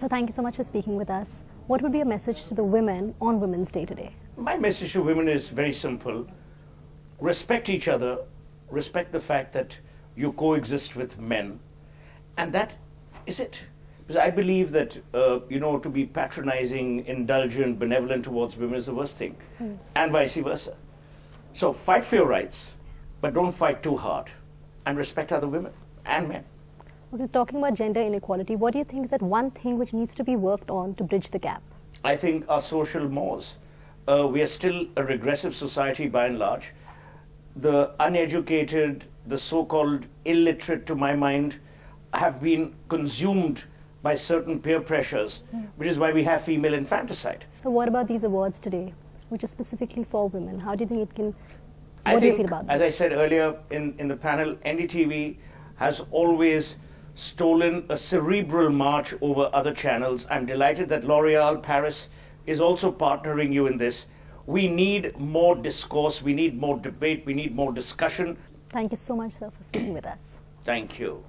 So thank you so much for speaking with us. What would be a message to the women on Women's Day today? My message to women is very simple. Respect each other, respect the fact that you coexist with men, and that is it. Because I believe that, uh, you know, to be patronizing, indulgent, benevolent towards women is the worst thing, and vice versa. So fight for your rights, but don't fight too hard, and respect other women and men. Okay, talking about gender inequality, what do you think is that one thing which needs to be worked on to bridge the gap? I think our social mores. Uh, we are still a regressive society by and large. The uneducated, the so called illiterate, to my mind, have been consumed by certain peer pressures, which is why we have female infanticide. So what about these awards today, which are specifically for women? How do you think it can? What I do think, you feel about as? I said earlier in, in the panel, NDTV has always stolen a cerebral march over other channels. I'm delighted that L'Oreal Paris is also partnering you in this. We need more discourse, we need more debate, we need more discussion. Thank you so much, sir, for speaking with us. Thank you.